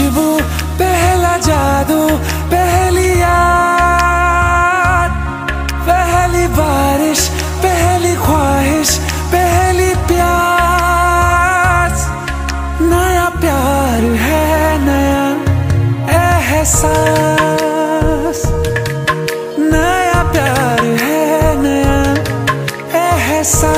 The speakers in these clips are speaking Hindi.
पहला जादू, पहली याद। पहली बारिश, पहली ख्वाहिश, पहली प्यास। नया प्यार है, नया एहसास। नया प्यार है, नया एहसास।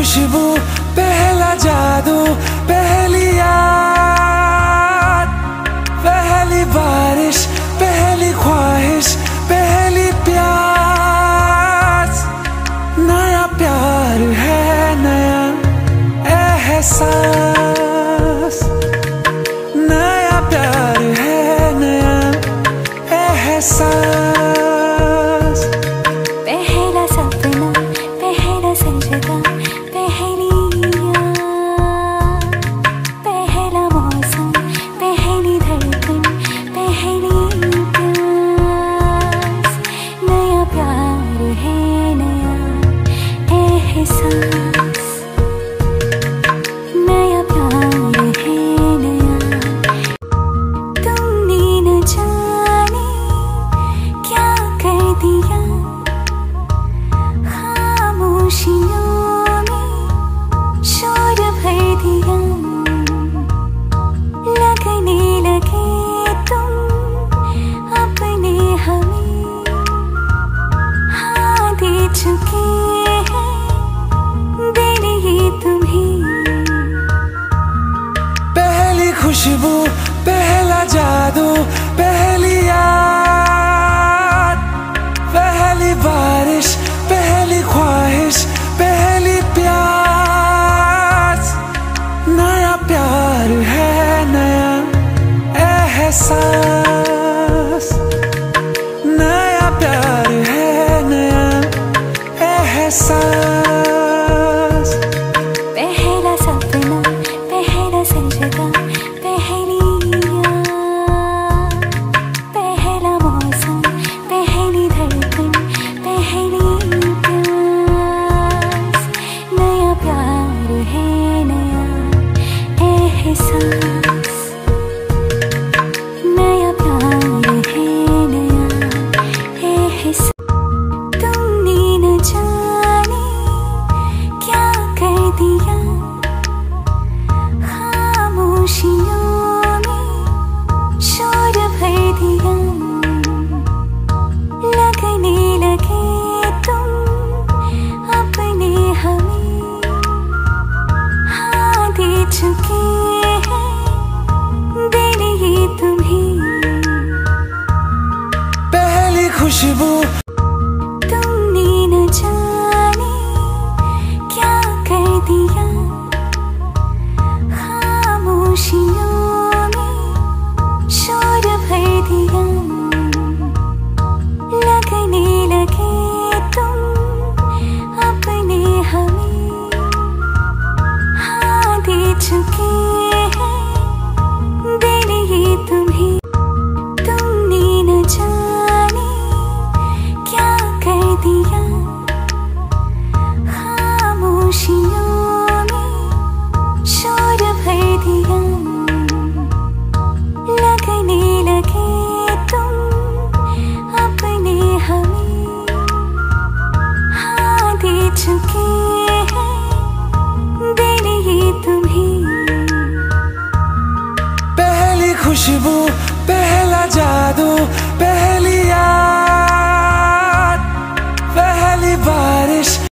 खुशबू, पहला जादू, पहली याद। पहली बारिश, पहली ख्वाहिश, पहली प्यास। नया प्यार है नया एहसास चुके हैं दिल ही तुम्हें। पहली खुशबू, पहला जादू, पहली याद। पहली बारिश, पहली ख्वाहिश, पहली प्यास। नया प्यार है, नया एहसास एहसास पहला सपना, पहला सजदा पहली पहला मौसम, पहली धड़कन, पहली प्यास। नया प्यार है नया एहसास। पहली खुशबू लगने लगे तुम अपने हमें हाँ दे चुके तुम्हें पहली खुशबू, पहला जादू, पहली याद।